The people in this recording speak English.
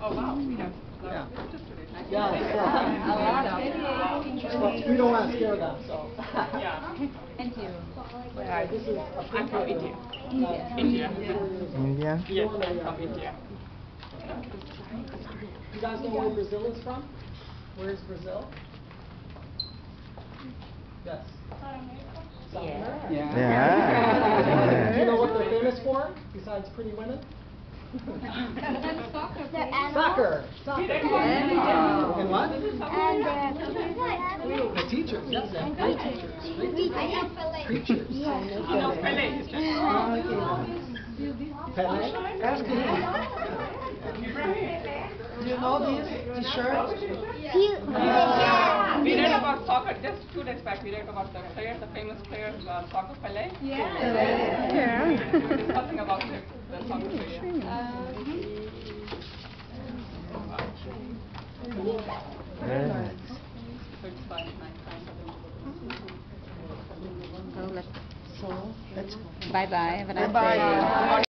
Oh, wow, we have a lot Yeah. of visitors. Yeah, Yeah. We don't want to scare them, so. Yeah. Thank you. Uh, this is a I'm from picture India. uh, India. India? Yes, I'm from India. You guys know where Brazil is from? Where's Brazil? Yes. South America. Yeah. Do you know what they're famous for, besides pretty women? The animals. Soccer. Soccer. And, And what? and uh, The teachers, yes, they're great teachers. Great teachers. Preachers. You know Pele, Pele? Ask him. Do you know these t-shirts? We read about soccer just two days back. We read about the player, the famous players, uh, soccer Pele. Yeah. We were discussing about the, the soccer player. Very nice. So it's fun, nice time for them. Bye bye. Have a nice day.